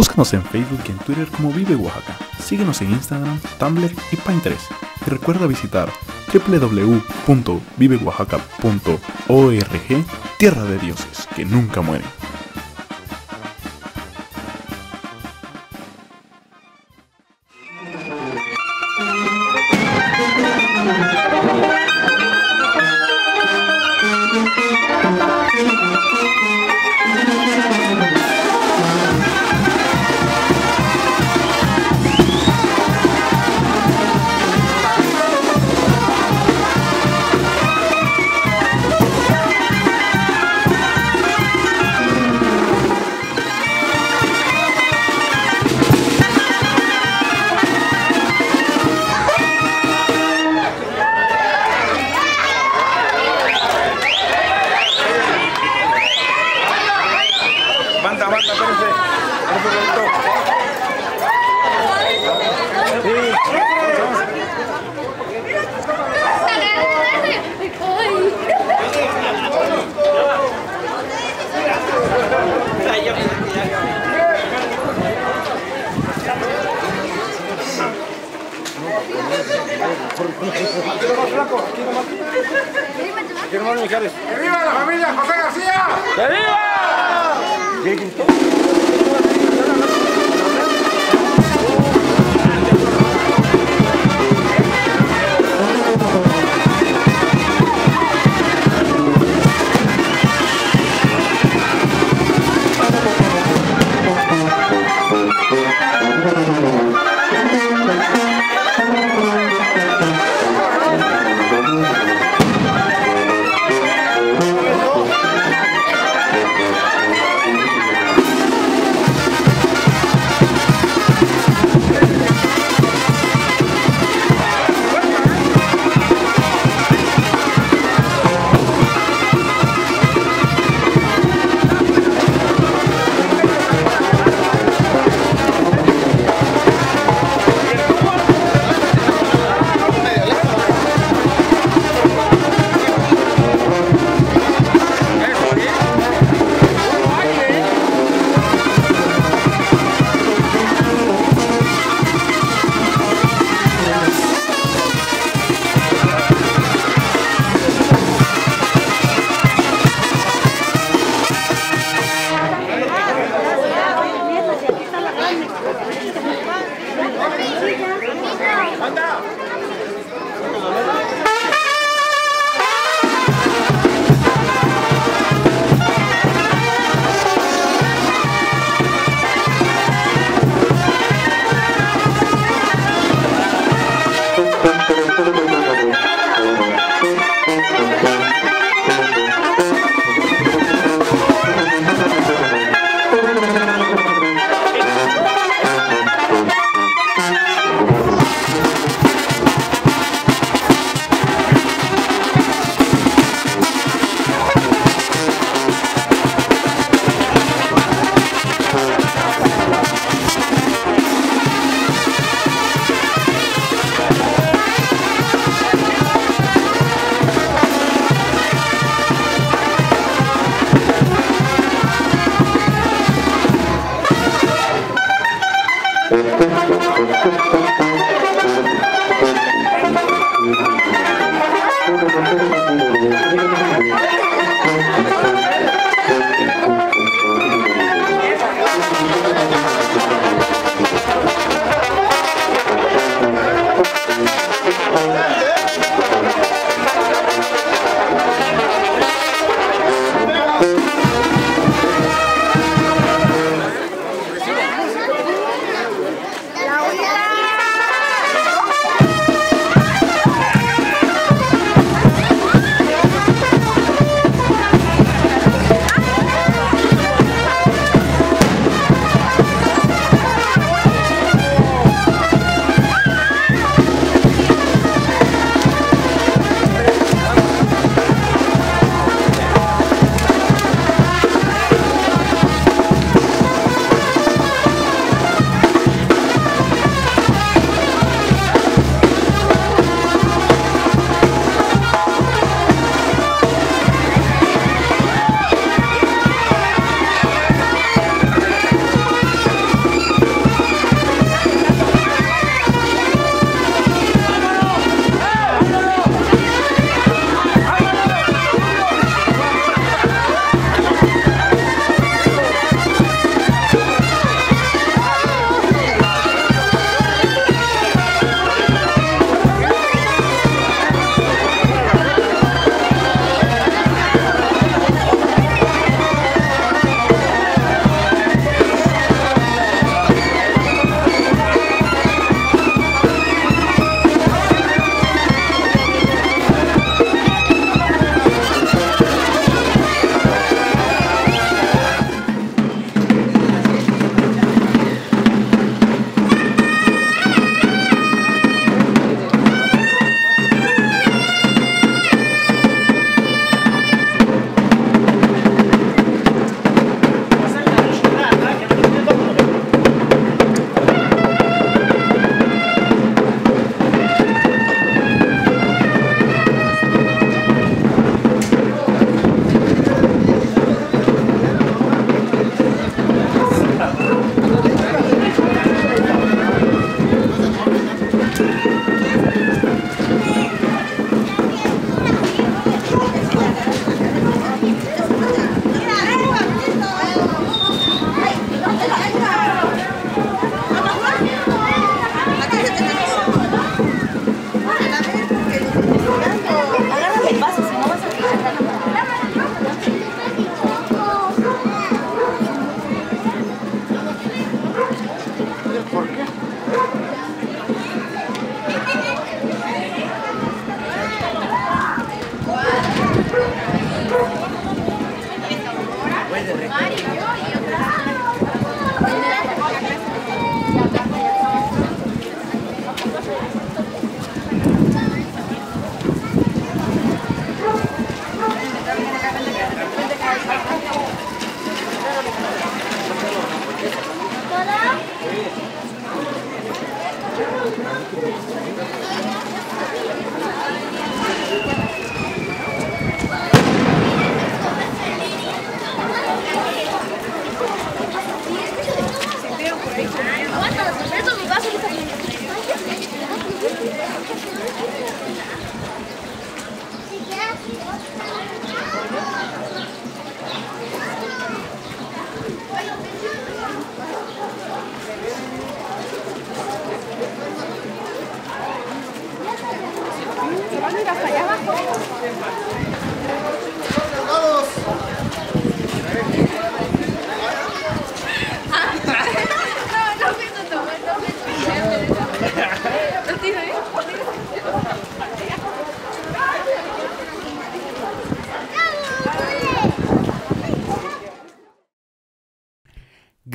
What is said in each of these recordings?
Búscanos en Facebook y en Twitter como Vive Oaxaca. Síguenos en Instagram, Tumblr y Pinterest. Y recuerda visitar www.viveoaxaca.org, tierra de dioses que nunca mueren. Hermano Mijares. ¡Que viva la familia José García! ¡Que viva! Este Thank you.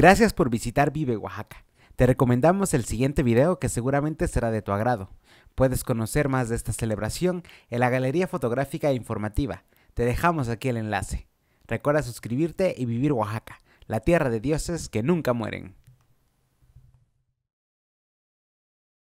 Gracias por visitar Vive Oaxaca. Te recomendamos el siguiente video que seguramente será de tu agrado. Puedes conocer más de esta celebración en la Galería Fotográfica e Informativa. Te dejamos aquí el enlace. Recuerda suscribirte y vivir Oaxaca, la tierra de dioses que nunca mueren.